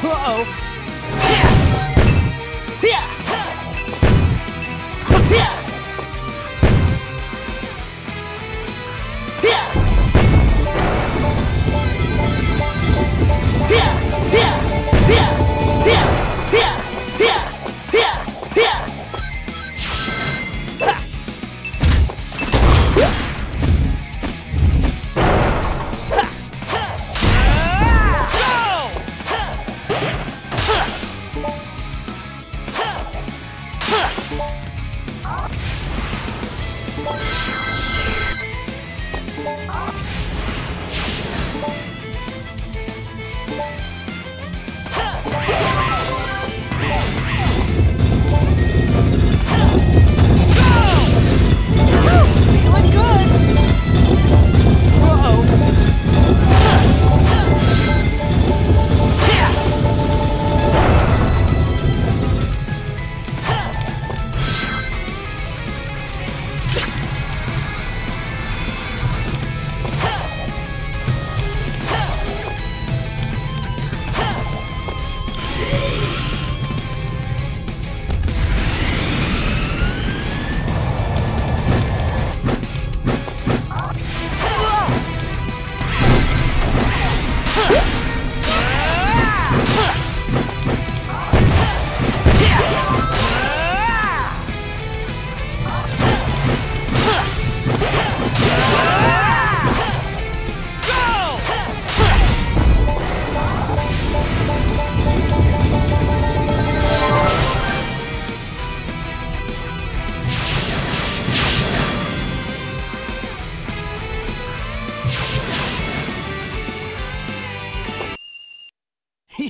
Uh-oh. Feeling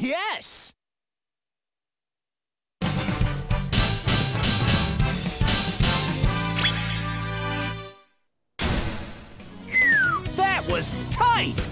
Yes! That was tight!